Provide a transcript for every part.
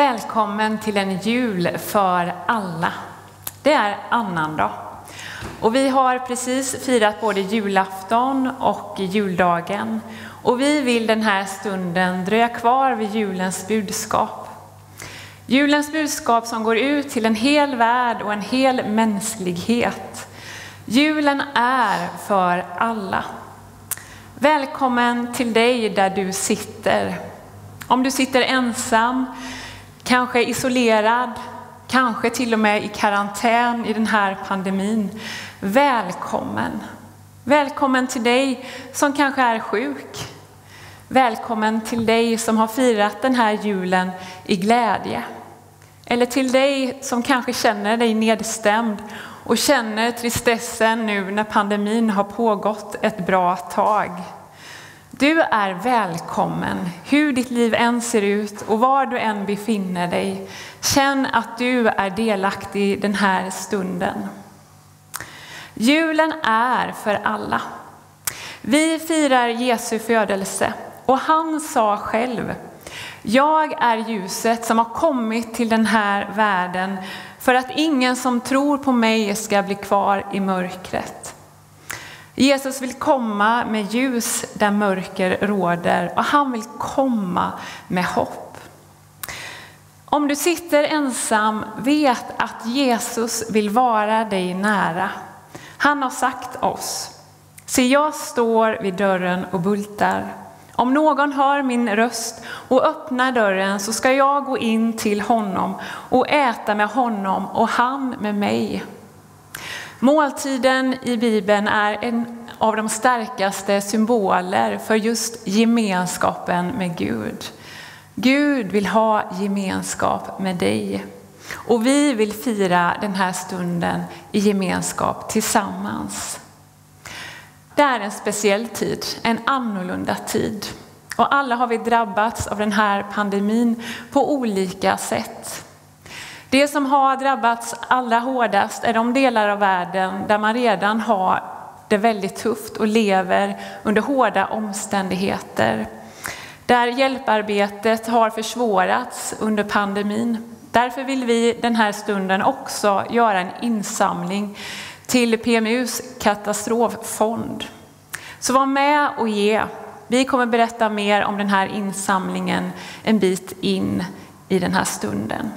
Välkommen till en jul för alla. Det är annandag. Och vi har precis firat både julafton och juldagen. Och vi vill den här stunden dröja kvar vid julens budskap. Julens budskap som går ut till en hel värld och en hel mänsklighet. Julen är för alla. Välkommen till dig där du sitter. Om du sitter ensam, kanske isolerad, kanske till och med i karantän i den här pandemin. Välkommen! Välkommen till dig som kanske är sjuk. Välkommen till dig som har firat den här julen i glädje. Eller till dig som kanske känner dig nedstämd och känner tristessen nu när pandemin har pågått ett bra tag. Du är välkommen, hur ditt liv än ser ut och var du än befinner dig. Känn att du är delaktig den här stunden. Julen är för alla. Vi firar Jesu födelse och han sa själv, jag är ljuset som har kommit till den här världen för att ingen som tror på mig ska bli kvar i mörkret. Jesus vill komma med ljus där mörker råder och han vill komma med hopp. Om du sitter ensam, vet att Jesus vill vara dig nära. Han har sagt oss, se jag står vid dörren och bultar. Om någon hör min röst och öppnar dörren så ska jag gå in till honom och äta med honom och han med mig. Måltiden i Bibeln är en av de starkaste symboler för just gemenskapen med Gud. Gud vill ha gemenskap med dig. Och vi vill fira den här stunden i gemenskap tillsammans. Det är en speciell tid, en annorlunda tid. Och alla har vi drabbats av den här pandemin på olika sätt. Det som har drabbats allra hårdast är de delar av världen där man redan har det väldigt tufft och lever under hårda omständigheter. Där hjälparbetet har försvårats under pandemin. Därför vill vi den här stunden också göra en insamling till PMUs katastroffond. Så var med och ge. Vi kommer berätta mer om den här insamlingen en bit in i den här stunden.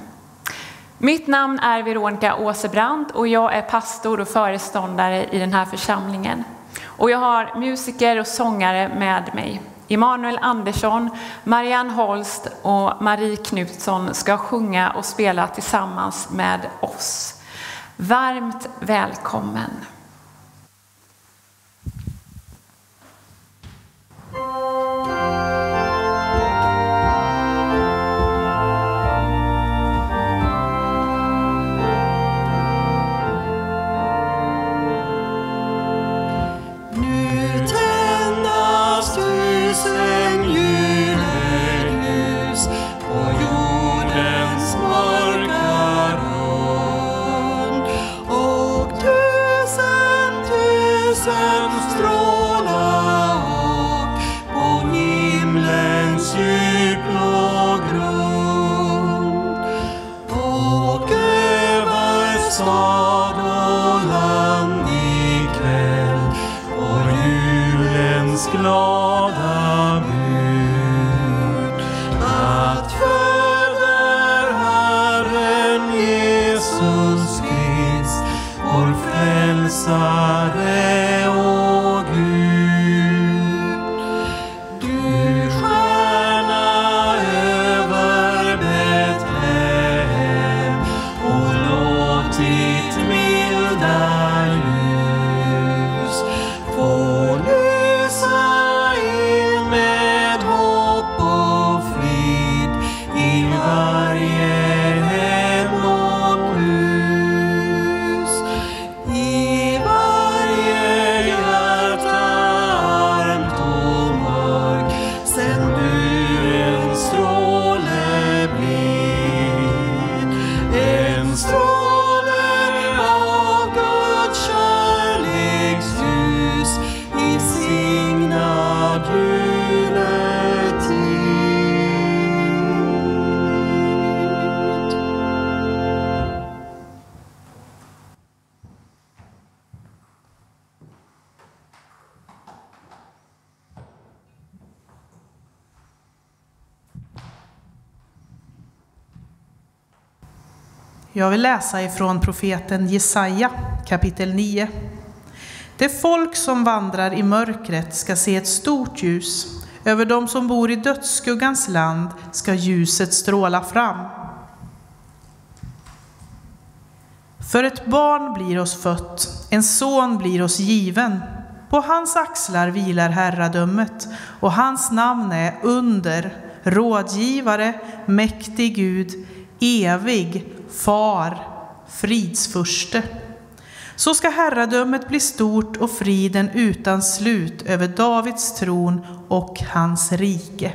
Mitt namn är Veronica Åsebrant och jag är pastor och föreståndare i den här församlingen. Och jag har musiker och sångare med mig. Emanuel Andersson, Marianne Holst och Marie Knutsson ska sjunga och spela tillsammans med oss. Varmt välkommen! Och läsa ifrån profeten Jesaja kapitel 9. Det folk som vandrar i mörkret ska se ett stort ljus. Över dem som bor i dödsskuggans land ska ljuset stråla fram. För ett barn blir oss fött, en son blir oss given. På hans axlar vilar herradömet och hans namn är under, rådgivare, mäktig Gud, evig, far, fridsfurste. Så ska herradömet bli stort och friden utan slut över Davids tron och hans rike.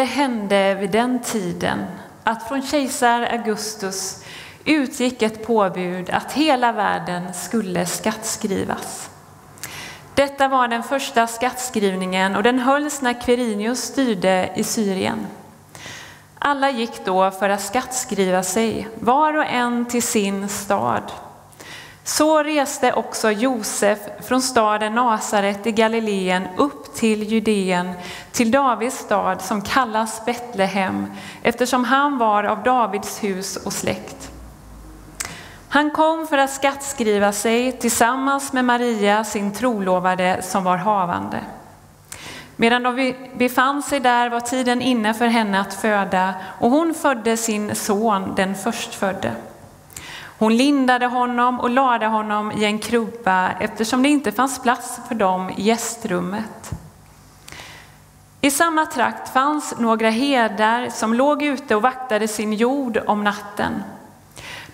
Det hände vid den tiden att från kejsar Augustus utgick ett påbud att hela världen skulle skattskrivas. Detta var den första skattskrivningen och den hölls när Quirinius styrde i Syrien. Alla gick då för att skattskriva sig, var och en till sin stad. Så reste också Josef från staden Nasaret i Galileen upp till Judeen, till Davids stad som kallas Betlehem, eftersom han var av Davids hus och släkt. Han kom för att skattskriva sig tillsammans med Maria, sin trolovade, som var havande. Medan de befann sig där var tiden inne för henne att föda och hon födde sin son, den förstfödde. Hon lindade honom och lade honom i en krubba eftersom det inte fanns plats för dem i gästrummet. I samma trakt fanns några herdar som låg ute och vaktade sin jord om natten.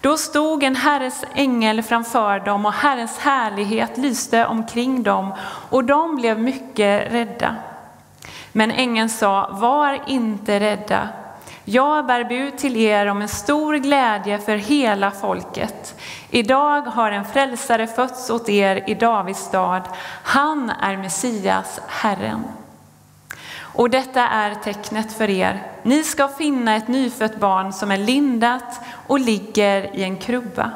Då stod en Herres ängel framför dem och Herrens härlighet lyste omkring dem och de blev mycket rädda. Men ängeln sa, var inte rädda. Jag bär bud till er om en stor glädje för hela folket. Idag har en frälsare fötts åt er i Davids stad. Han är Messias, Herren. Och detta är tecknet för er. Ni ska finna ett nyfött barn som är lindat och ligger i en krubba.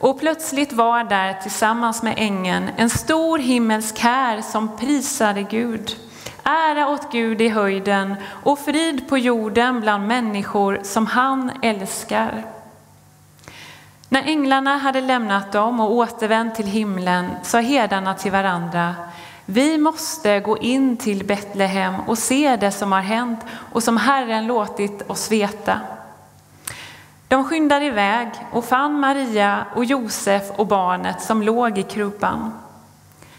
Och plötsligt var där tillsammans med ängeln en stor himmelsk här som prisade Gud. Ära åt Gud i höjden och frid på jorden bland människor som han älskar. När änglarna hade lämnat dem och återvänt till himlen sa herdarna till varandra vi måste gå in till Betlehem och se det som har hänt och som Herren låtit oss veta. De skyndade iväg och fann Maria och Josef och barnet som låg i krubban.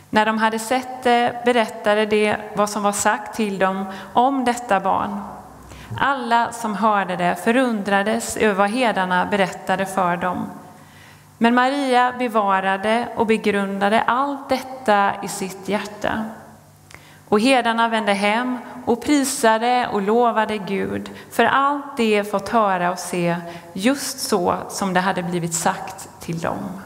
När de hade sett det berättade de vad som var sagt till dem om detta barn. Alla som hörde det förundrades över vad herdarna berättade för dem. Men Maria bevarade och begrundade allt detta i sitt hjärta. Och herdarna vände hem och prisade och lovade Gud för allt de fått höra och se, just så som det hade blivit sagt till dem.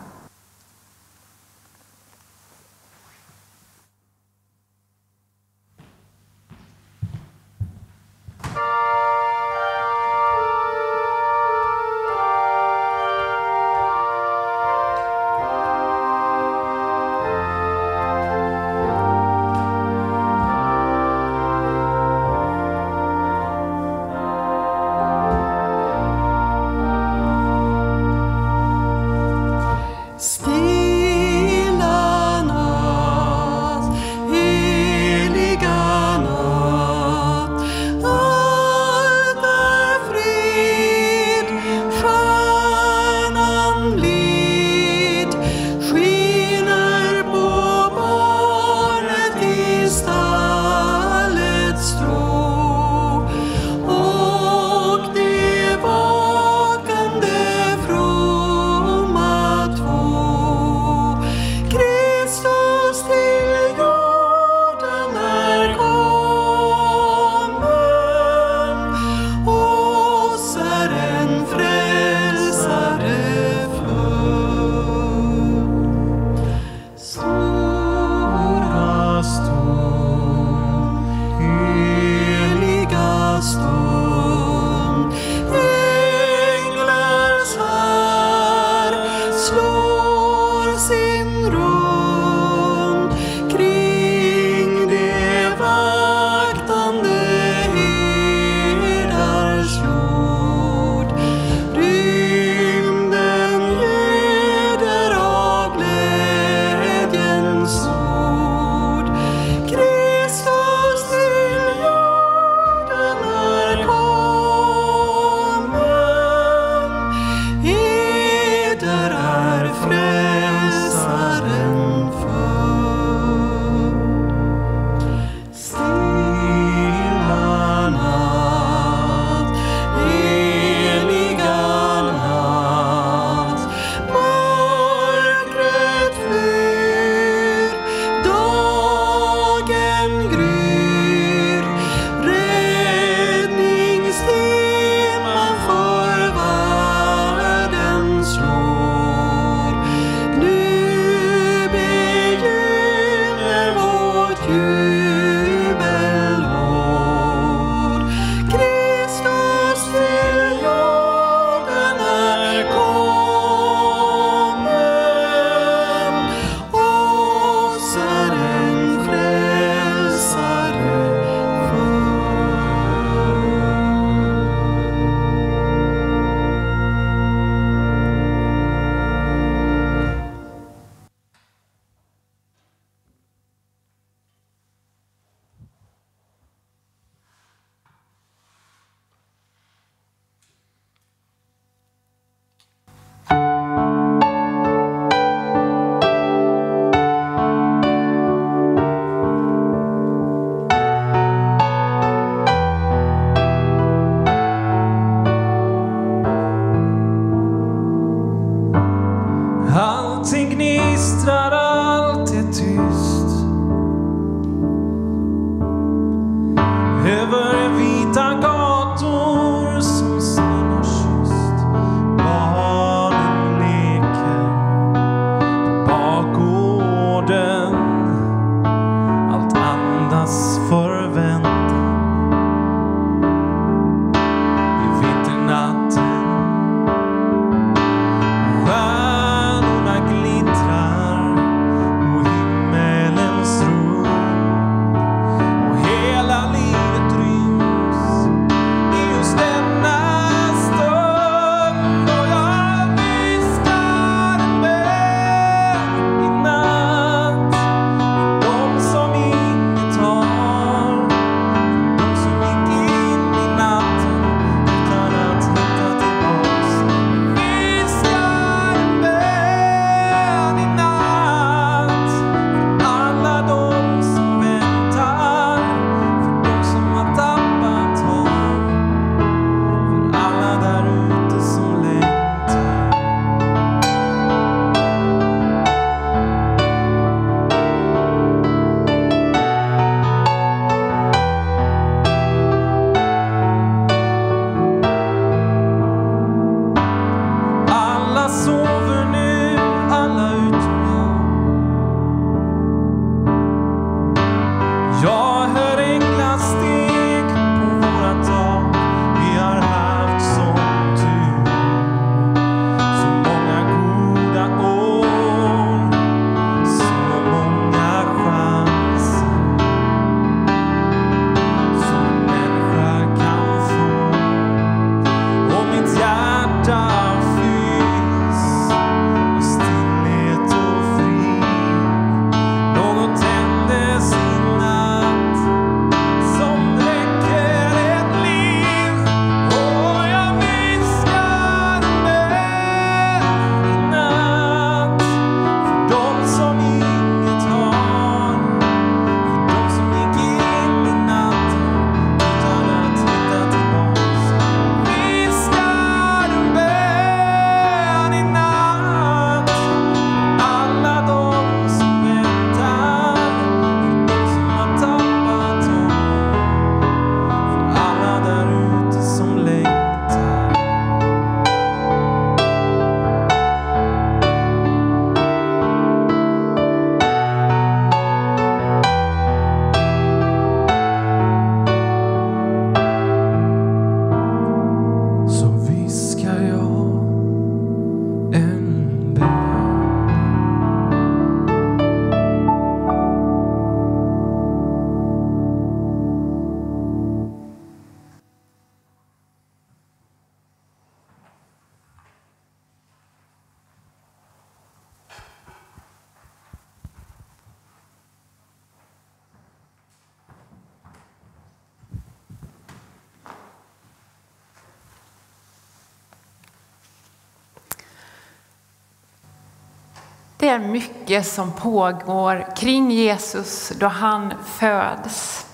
Mycket som pågår kring Jesus då han föds.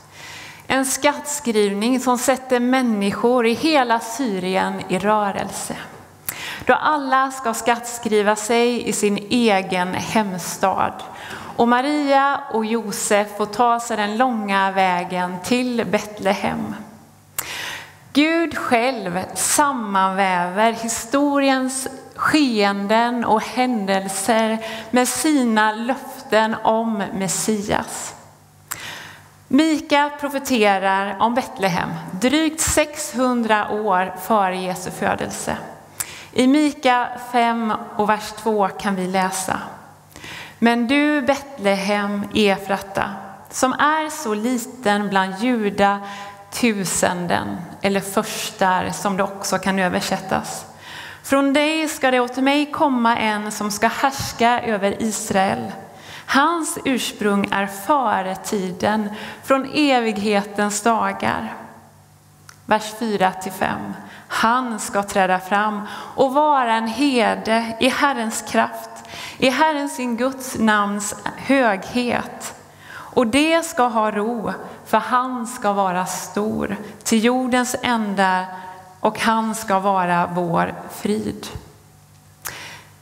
En skattskrivning som sätter människor i hela Syrien i rörelse. Då alla ska skattskriva sig i sin egen hemstad. Och Maria och Josef får ta sig den långa vägen till Betlehem. Gud själv sammanväver historiens skeenden och händelser med sina löften om Messias. Mika profeterar om Betlehem drygt 600 år före Jesu födelse. I Mika 5 och vers 2 kan vi läsa. Men du Betlehem Efrata, som är så liten bland juda tusenden, eller förstar som det också kan översättas. Från dig ska det åt mig komma en som ska härska över Israel. Hans ursprung är före tiden, från evighetens dagar. Vers 4-5. Han ska träda fram och vara en herde i Herrens kraft, i Herren sin Guds namns höghet. Och det ska ha ro, för han ska vara stor till jordens ända och han ska vara vår frid.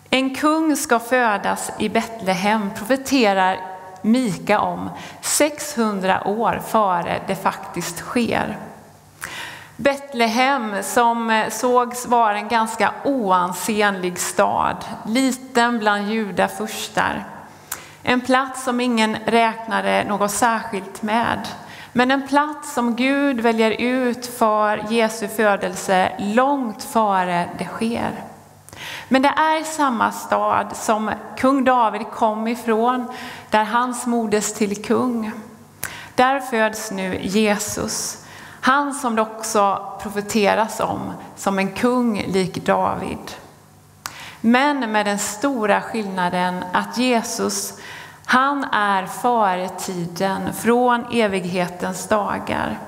En kung ska födas i Betlehem, profeterar Mika om 600 år före det faktiskt sker. Betlehem som sågs vara en ganska oansenlig stad, liten bland judafurstar. En plats som ingen räknade något särskilt med. Men en plats som Gud väljer ut för Jesu födelse långt före det sker. Men det är samma stad som kung David kom ifrån, där hans moders till kung. Där föds nu Jesus, han som det också profeteras om som en kung lik David. Men med den stora skillnaden att Jesus, han är före tiden, från evighetens dagar.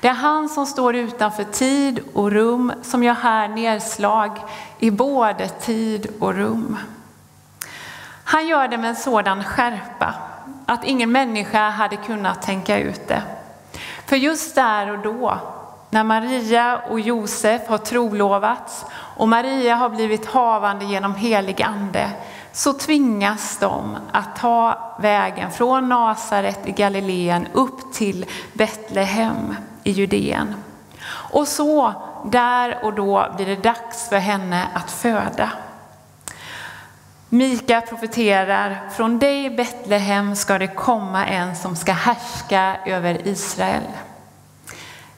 Det är han som står utanför tid och rum, som gör här nedslag i både tid och rum. Han gör det med en sådan skärpa att ingen människa hade kunnat tänka ut det. För just där och då, när Maria och Josef har trolovats och Maria har blivit havande genom helig ande, så tvingas de att ta vägen från Nasaret i Galileen upp till Betlehem i Judeen. Och så där och då blir det dags för henne att föda. Mika profeterar, från dig Betlehem ska det komma en som ska härska över Israel.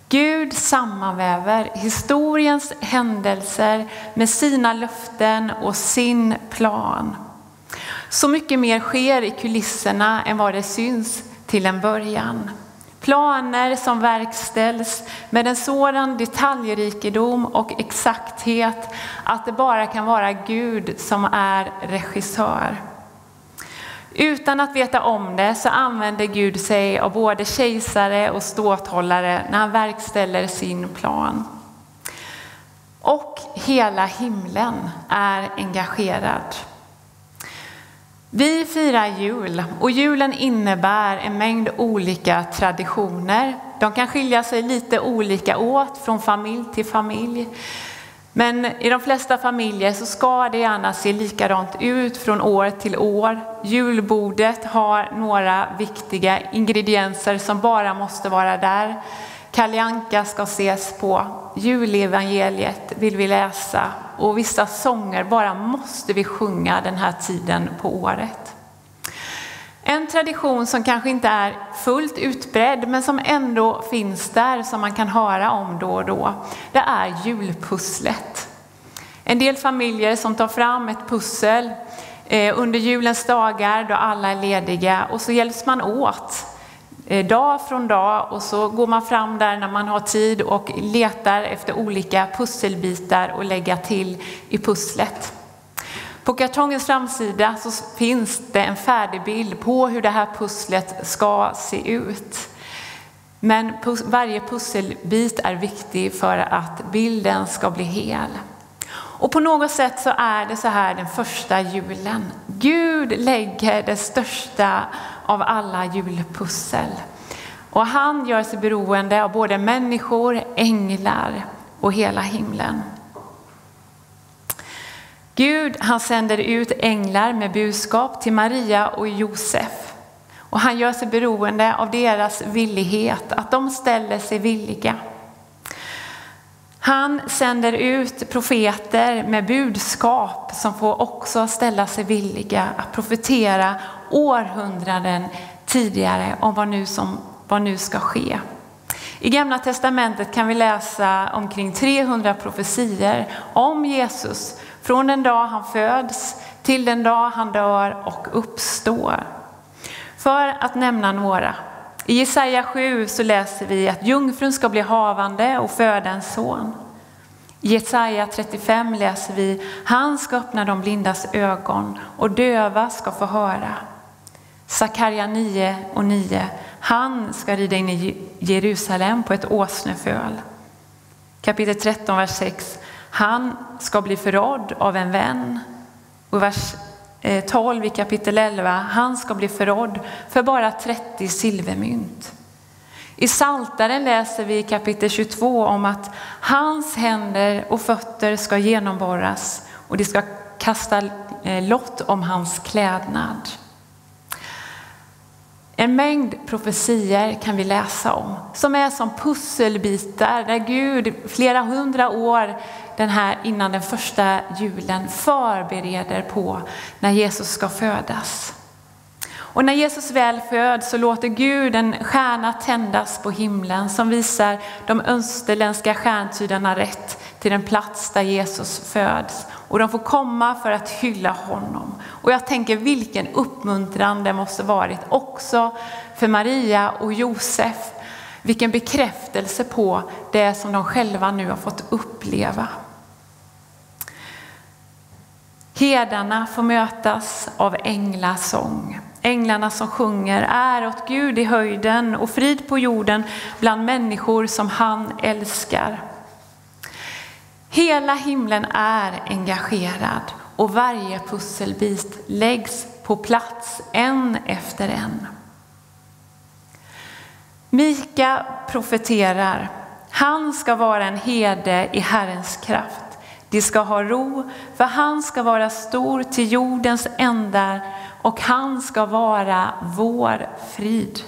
Gud sammanväver historiens händelser med sina löften och sin plan. Så mycket mer sker i kulisserna än vad det syns till en början. Planer som verkställs med en sådan detaljrikedom och exakthet att det bara kan vara Gud som är regissör. Utan att veta om det så använder Gud sig av både kejsare och ståthållare när han verkställer sin plan. Och hela himlen är engagerad. Vi firar jul och julen innebär en mängd olika traditioner. De kan skilja sig lite olika åt från familj till familj. Men i de flesta familjer så ska det gärna se likadant ut från år till år. Julbordet har några viktiga ingredienser som bara måste vara där. Kalle Anka ska ses på, julevangeliet vill vi läsa och vissa sånger bara måste vi sjunga den här tiden på året. En tradition som kanske inte är fullt utbredd men som ändå finns där som man kan höra om då och då, det är julpusslet. En del familjer som tar fram ett pussel eh, under julens dagar då alla är lediga och så hjälps man åt Eh, dag från dag och så går man fram där när man har tid och letar efter olika pusselbitar och lägga till i pusslet. På kartongens framsida så finns det en färdig bild på hur det här pusslet ska se ut. Men varje pusselbit är viktig för att bilden ska bli hel. Och på något sätt så är det så här den första julen. Gud lägger det största av alla julpussel. Och han gör sig beroende av både människor, änglar och hela himlen. Gud han sänder ut änglar med budskap till Maria och Josef. Och han gör sig beroende av deras villighet, att de ställer sig villiga. Han sänder ut profeter med budskap som får också ställa sig villiga att profetera århundraden tidigare om vad nu, som, vad nu ska ske. I Gamla Testamentet kan vi läsa omkring 300 profetier om Jesus från den dag han föds till den dag han dör och uppstår. För att nämna några. I Jesaja 7 så läser vi att jungfrun ska bli havande och föda en son. I Jesaja 35 läser vi, han ska öppna de blindas ögon och döva ska få höra. Sakarja 9 och 9, han ska rida in i Jerusalem på ett åsneföl. Kapitel 13, vers 6, han ska bli förrådd av en vän. Och vers Eh, 12 i kapitel 11, han ska bli förrådd för bara 30 silvermynt. I Saltaren läser vi i kapitel 22 om att hans händer och fötter ska genomborras och det ska kasta eh, lott om hans klädnad. En mängd profetier kan vi läsa om som är som pusselbitar där Gud flera hundra år den här, innan den första julen förbereder på när Jesus ska födas. Och när Jesus väl föds så låter Gud en stjärna tändas på himlen som visar de österländska stjärntydarna rätt till den plats där Jesus föds. Och de får komma för att hylla honom. Och jag tänker vilken uppmuntran det måste varit också för Maria och Josef. Vilken bekräftelse på det som de själva nu har fått uppleva. Herdarna får mötas av änglasång. Änglarna som sjunger är åt Gud i höjden och frid på jorden bland människor som han älskar. Hela himlen är engagerad och varje pusselbit läggs på plats en efter en. Mika profeterar, han ska vara en herde i Herrens kraft. De ska ha ro, för han ska vara stor till jordens ändar och han ska vara vår frid.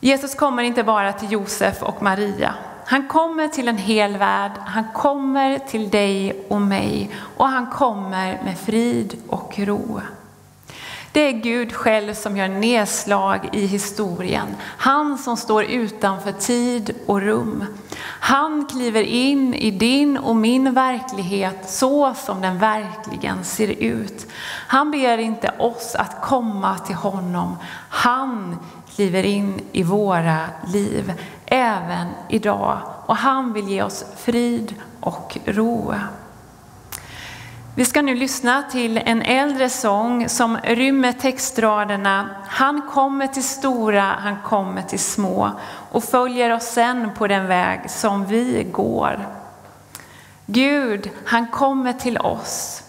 Jesus kommer inte bara till Josef och Maria. Han kommer till en hel värld, han kommer till dig och mig och han kommer med frid och ro. Det är Gud själv som gör nedslag i historien. Han som står utanför tid och rum. Han kliver in i din och min verklighet så som den verkligen ser ut. Han ber inte oss att komma till honom. Han kliver in i våra liv, även idag. Och han vill ge oss frid och ro. Vi ska nu lyssna till en äldre sång som rymmer textraderna Han kommer till stora, han kommer till små och följer oss sen på den väg som vi går. Gud, han kommer till oss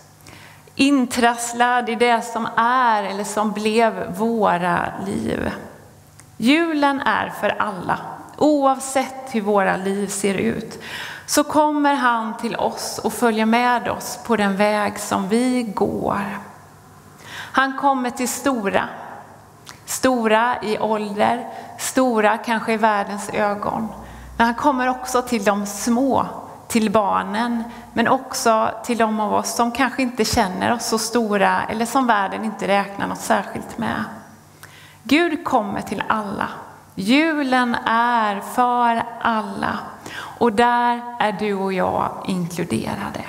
intrasslad i det som är eller som blev våra liv. Julen är för alla, oavsett hur våra liv ser ut så kommer han till oss och följer med oss på den väg som vi går. Han kommer till stora, stora i ålder, stora kanske i världens ögon. Men han kommer också till de små, till barnen, men också till de av oss som kanske inte känner oss så stora eller som världen inte räknar något särskilt med. Gud kommer till alla. Julen är för alla. Och där är du och jag inkluderade.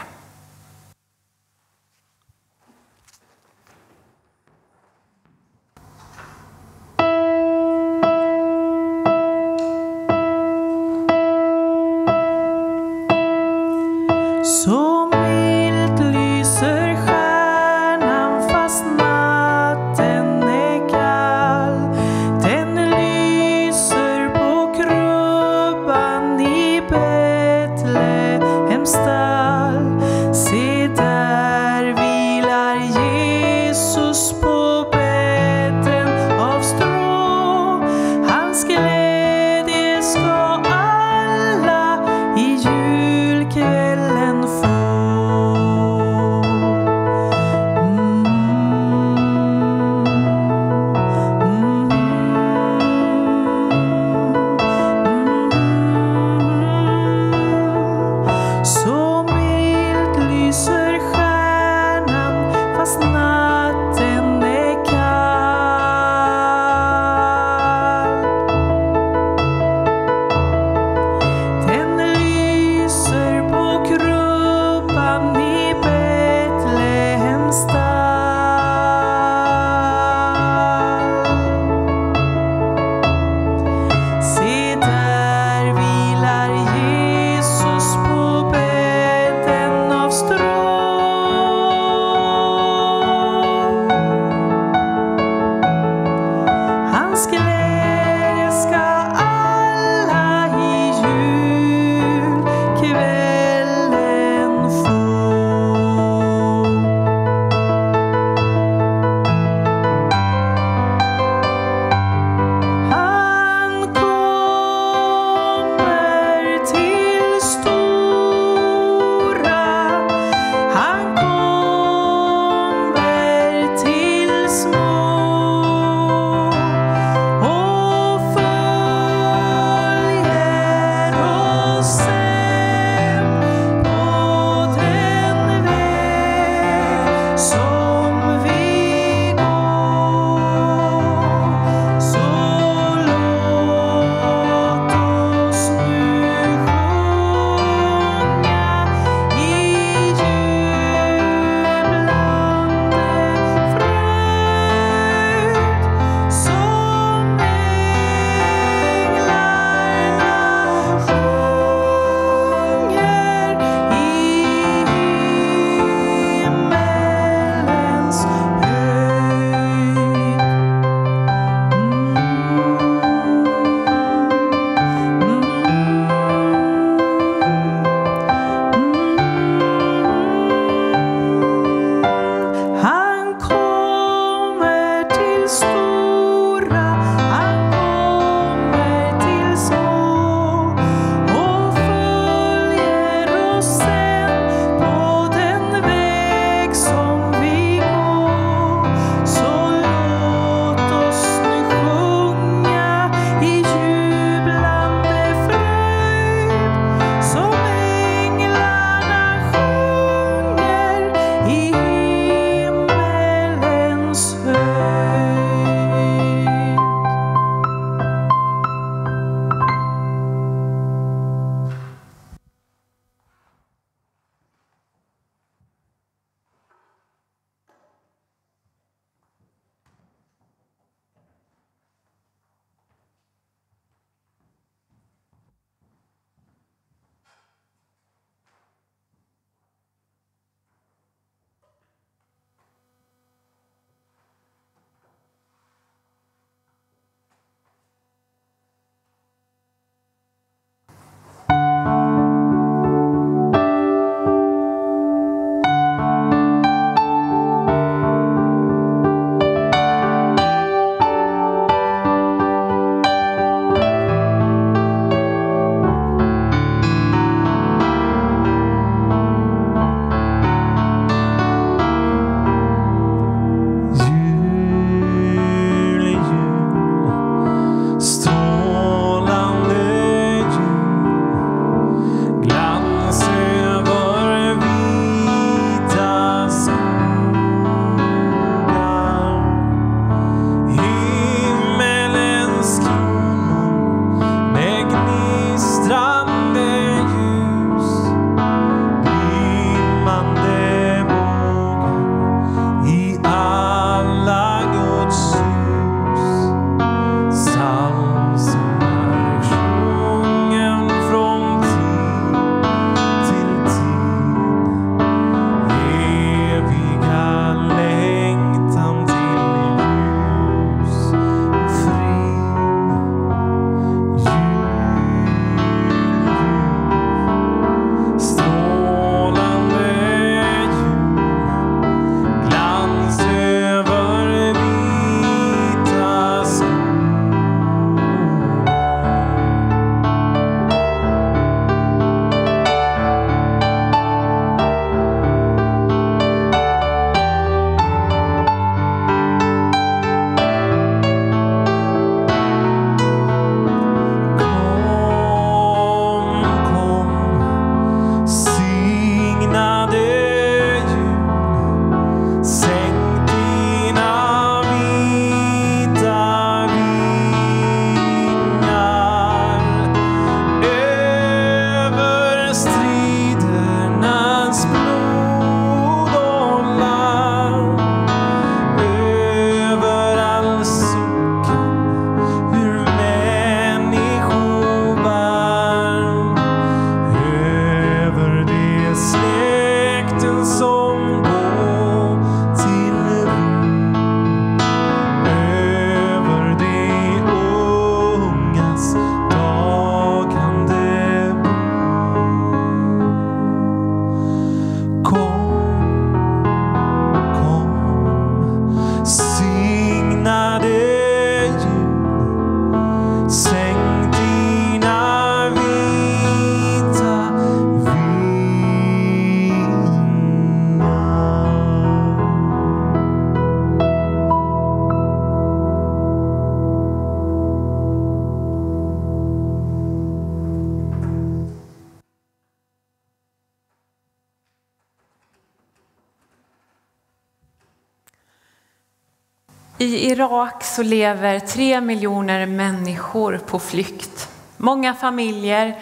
Irak så lever tre miljoner människor på flykt. Många familjer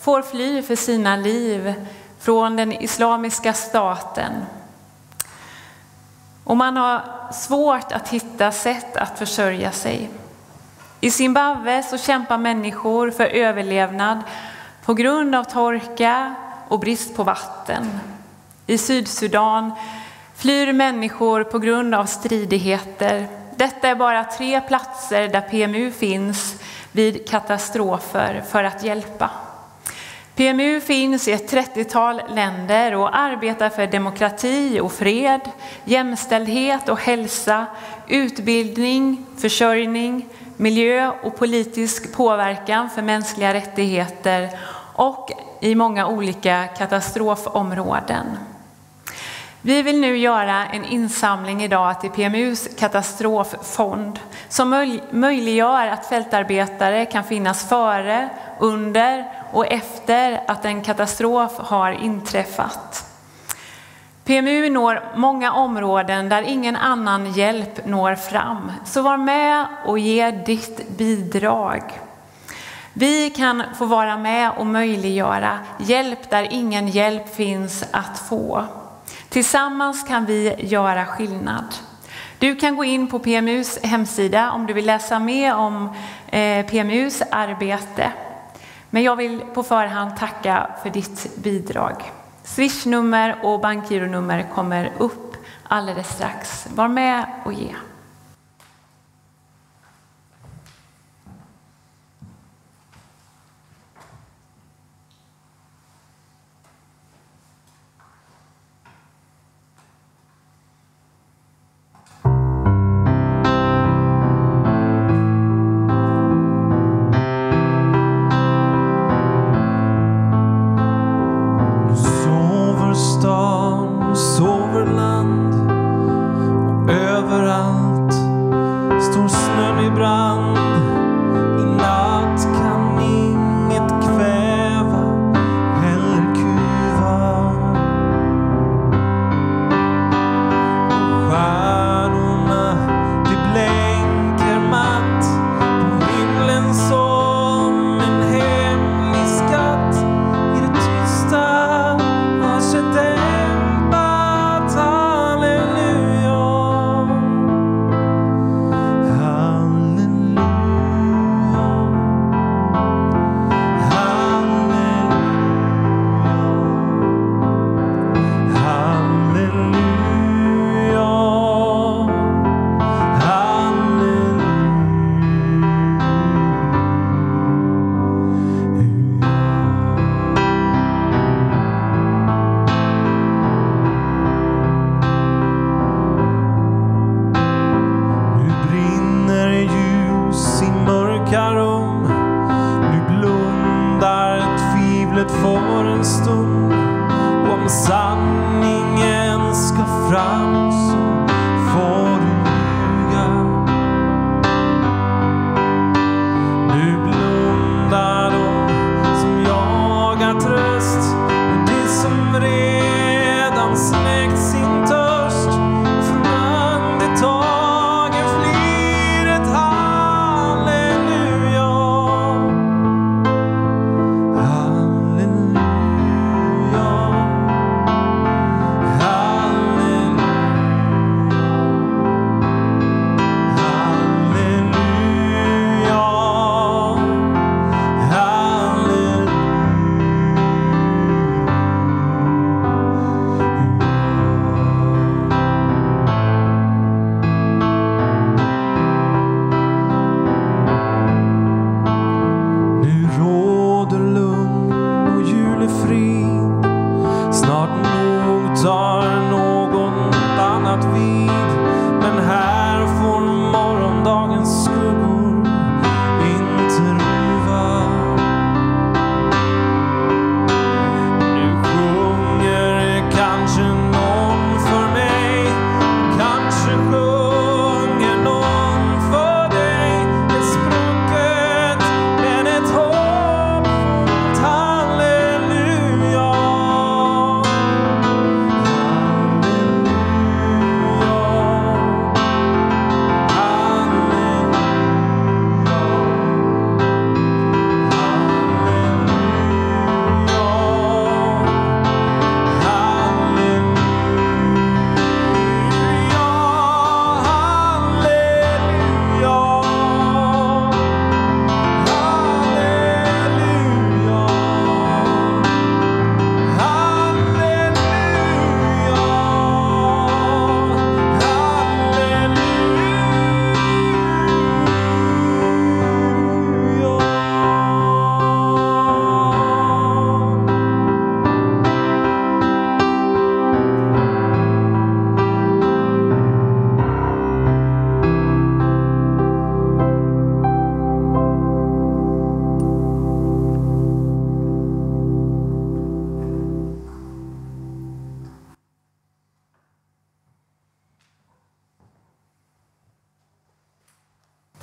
får fly för sina liv från den islamiska staten. Och man har svårt att hitta sätt att försörja sig. I Zimbabwe så kämpar människor för överlevnad på grund av torka och brist på vatten. I Sydsudan flyr människor på grund av stridigheter. Detta är bara tre platser där PMU finns vid katastrofer för att hjälpa. PMU finns i ett 30-tal länder och arbetar för demokrati och fred, jämställdhet och hälsa, utbildning, försörjning, miljö och politisk påverkan för mänskliga rättigheter och i många olika katastrofområden. Vi vill nu göra en insamling idag till PMUs katastroffond som möjliggör att fältarbetare kan finnas före, under och efter att en katastrof har inträffat. PMU når många områden där ingen annan hjälp når fram. Så var med och ge ditt bidrag. Vi kan få vara med och möjliggöra hjälp där ingen hjälp finns att få. Tillsammans kan vi göra skillnad. Du kan gå in på PMUs hemsida om du vill läsa mer om eh, PMUs arbete. Men jag vill på förhand tacka för ditt bidrag. Swishnummer och bankgironummer kommer upp alldeles strax. Var med och ge.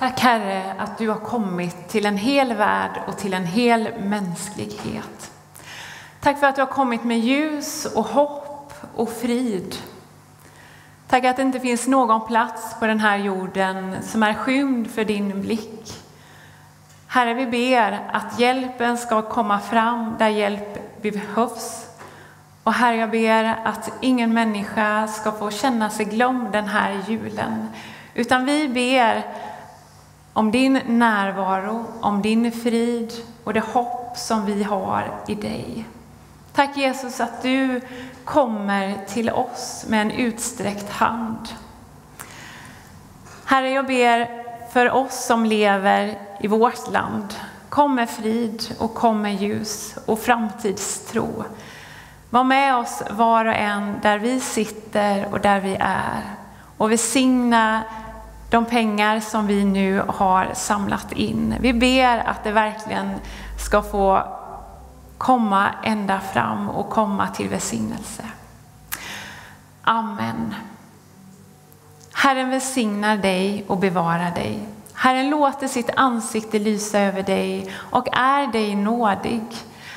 Tack Herre att du har kommit till en hel värld och till en hel mänsklighet. Tack för att du har kommit med ljus och hopp och frid. Tack att det inte finns någon plats på den här jorden som är skymd för din blick. Herre, vi ber att hjälpen ska komma fram där hjälp behövs. Och Herre, jag ber att ingen människa ska få känna sig glömd den här julen. Utan vi ber om din närvaro, om din frid och det hopp som vi har i dig. Tack Jesus att du kommer till oss med en utsträckt hand. Herre, jag ber för oss som lever i vårt land. Kom med frid och kom med ljus och framtidstro. Var med oss var och en där vi sitter och där vi är. Och välsigna de pengar som vi nu har samlat in. Vi ber att det verkligen ska få komma ända fram och komma till välsignelse. Amen. Herren välsignar dig och bevarar dig. Herren låter sitt ansikte lysa över dig och är dig nådig.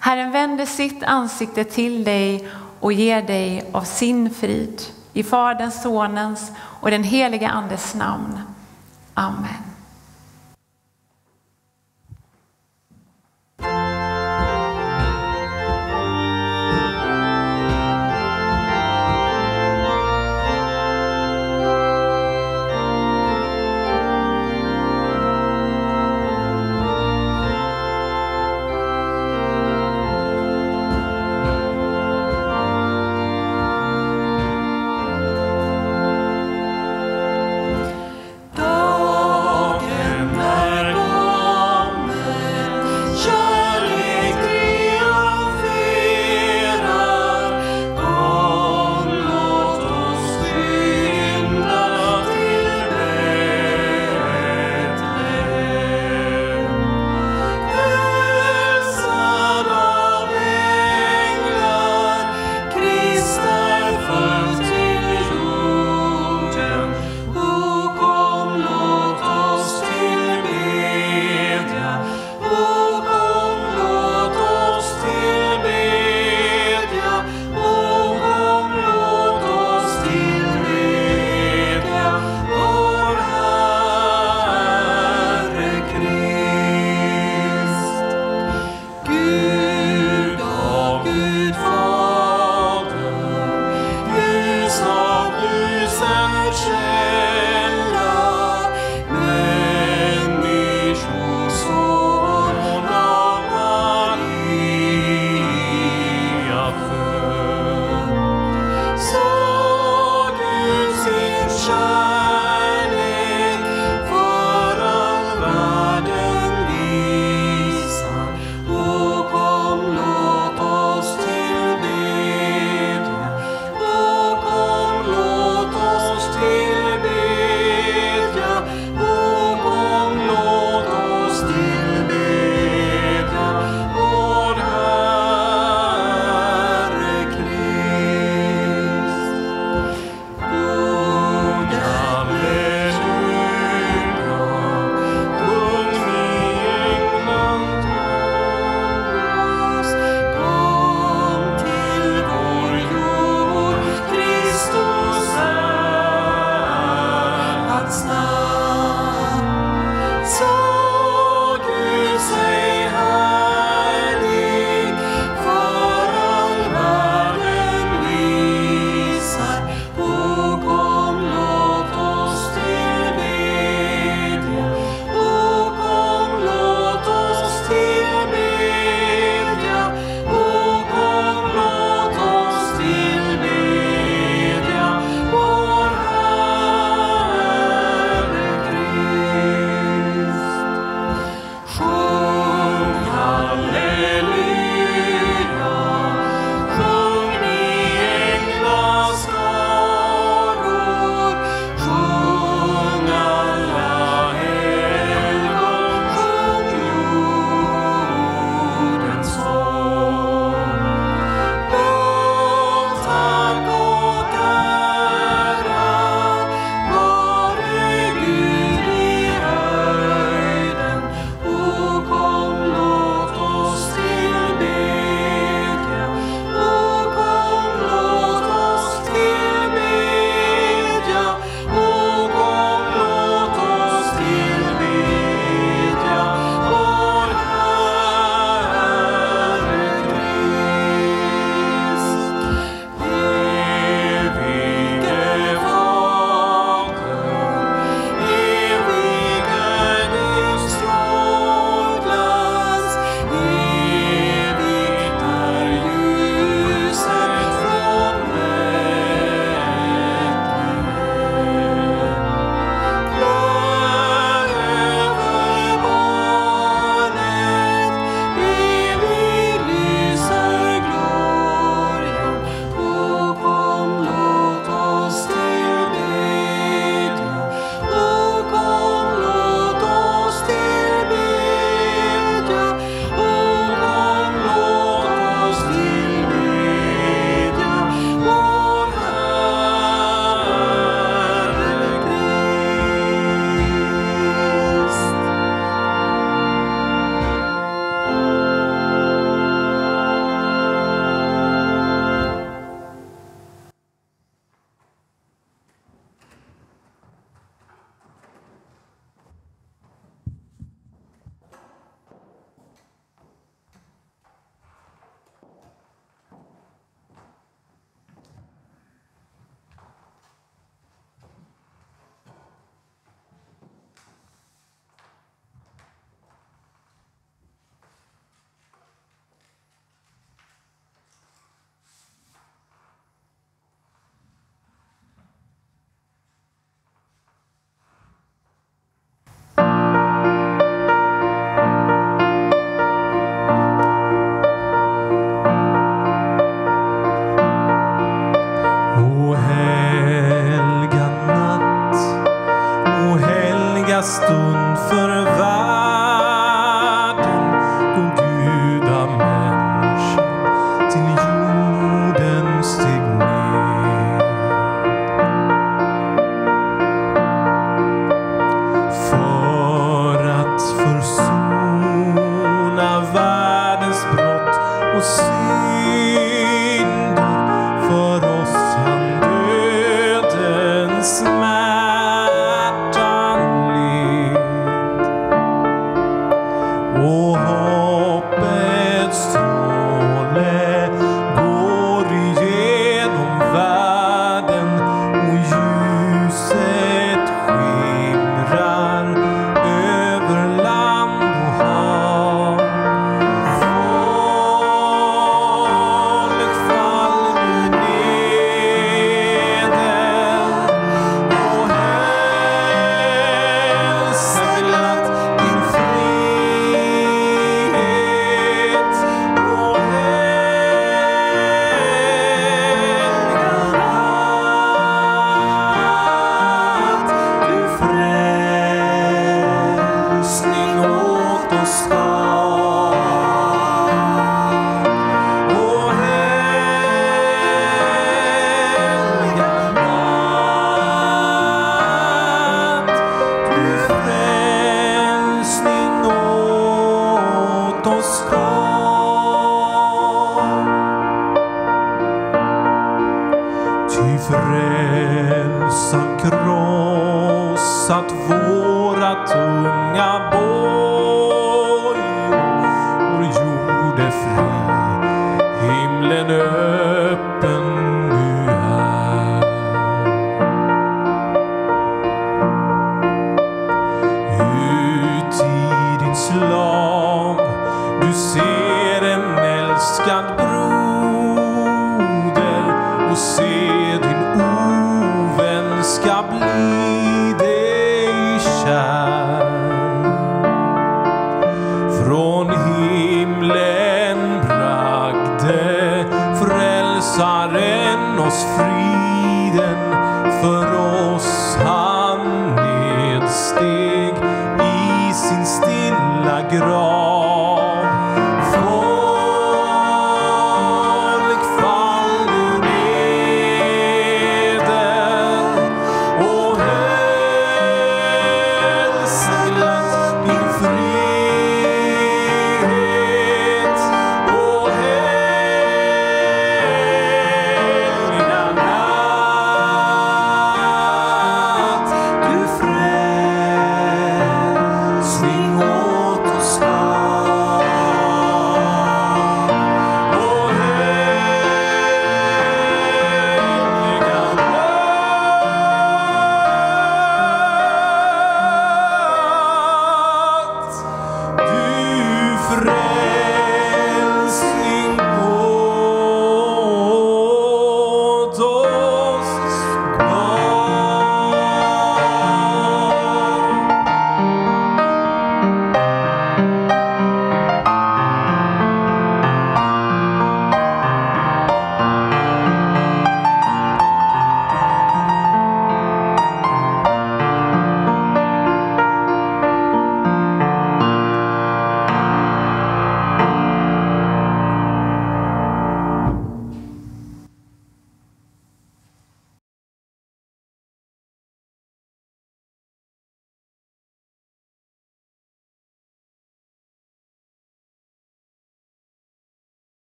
Herren vänder sitt ansikte till dig och ger dig av sin frid. I Faderns, Sonens och den helige Andes namn. Amen.